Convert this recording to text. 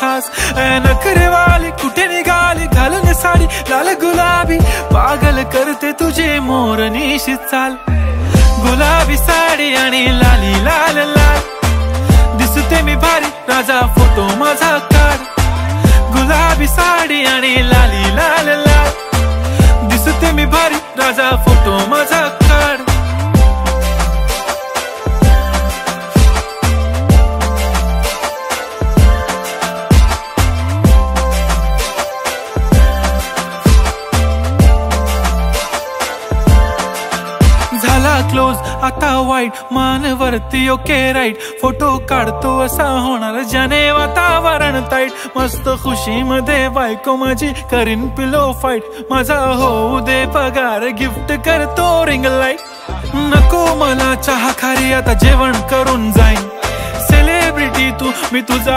खास नखरेवाली कुठे निघाली? घालून साडी लाल गुलाबी. पागल करते तुझे मोर निशी चाल. गुलाबी साडी आणि लाली लाल लाल. दिसते मी भारी राजा फोटो माझा काढ. गुलाबी साडी आणि लाली लाल लाल. दिसते मी भारी राजा मला क्लोज आता वाईट मान वरती ओके राईट फोटो काढतो असा होणार ज्याने वातावरण ताईट मस्त खुशी मध्ये बायको माझी करीन पिलो फाईट माझा होऊ दे पगार गिफ्ट करतो रिंग लाइट नको मला चहा खारी आता जेवण करून जाईन. सेलिब्रिटी तू तु, मी तुझा